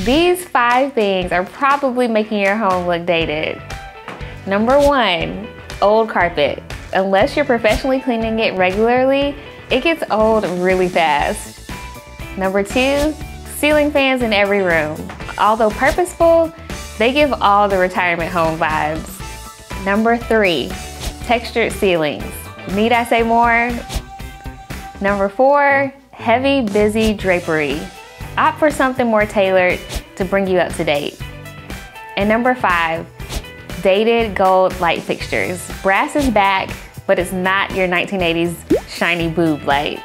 These five things are probably making your home look dated. Number one, old carpet. Unless you're professionally cleaning it regularly, it gets old really fast. Number two, ceiling fans in every room. Although purposeful, they give all the retirement home vibes. Number three, textured ceilings. Need I say more? Number four, heavy, busy drapery. Opt for something more tailored to bring you up to date. And number five, dated gold light fixtures. Brass is back, but it's not your 1980s shiny boob light.